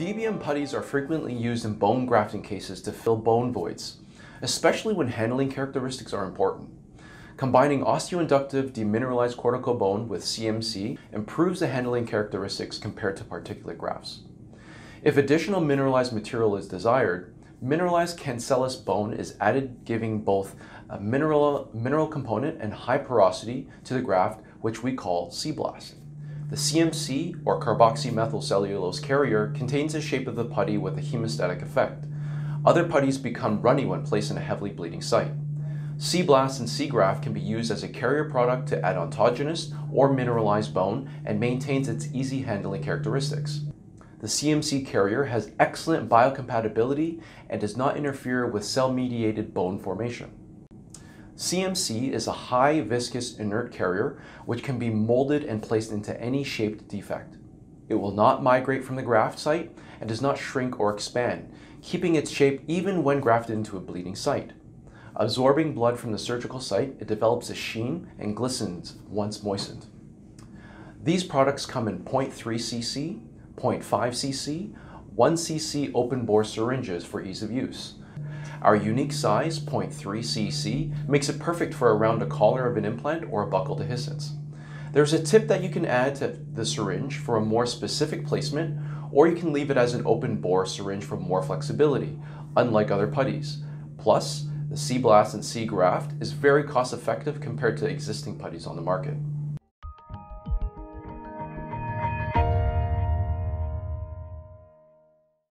DBM putties are frequently used in bone grafting cases to fill bone voids, especially when handling characteristics are important. Combining osteoinductive demineralized cortical bone with CMC improves the handling characteristics compared to particulate grafts. If additional mineralized material is desired, mineralized cancellous bone is added giving both a mineral, mineral component and high porosity to the graft, which we call C-blast. The CMC, or carboxymethylcellulose carrier, contains the shape of the putty with a hemostatic effect. Other putties become runny when placed in a heavily bleeding site. C-blast and C-graft can be used as a carrier product to add autogenous or mineralized bone and maintains its easy handling characteristics. The CMC carrier has excellent biocompatibility and does not interfere with cell-mediated bone formation. CMC is a high viscous inert carrier which can be molded and placed into any shaped defect. It will not migrate from the graft site and does not shrink or expand, keeping its shape even when grafted into a bleeding site. Absorbing blood from the surgical site, it develops a sheen and glistens once moistened. These products come in 0.3 cc, 0.5 cc, 1 cc open bore syringes for ease of use. Our unique size, 0.3 cc, makes it perfect for around a collar of an implant or a buccal dehiscence. There's a tip that you can add to the syringe for a more specific placement, or you can leave it as an open bore syringe for more flexibility, unlike other putties. Plus, the C-Blast and C-Graft is very cost effective compared to existing putties on the market.